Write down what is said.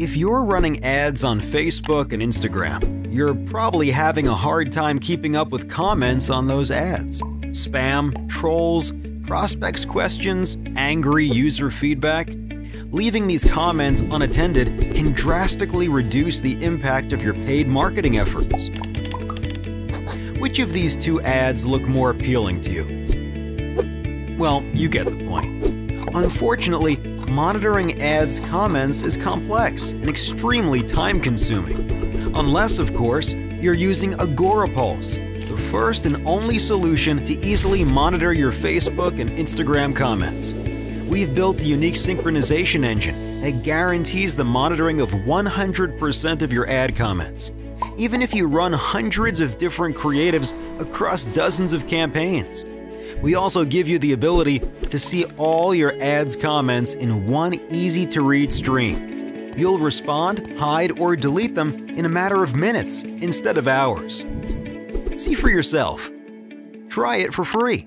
If you're running ads on Facebook and Instagram, you're probably having a hard time keeping up with comments on those ads. Spam, trolls, prospects' questions, angry user feedback. Leaving these comments unattended can drastically reduce the impact of your paid marketing efforts. Which of these two ads look more appealing to you? Well, you get the point. Unfortunately, monitoring ads' comments is complex and extremely time consuming. Unless, of course, you're using Agorapulse, the first and only solution to easily monitor your Facebook and Instagram comments. We've built a unique synchronization engine that guarantees the monitoring of 100% of your ad comments, even if you run hundreds of different creatives across dozens of campaigns. We also give you the ability to see all your ads comments in one easy to read stream. You'll respond, hide, or delete them in a matter of minutes instead of hours. See for yourself. Try it for free.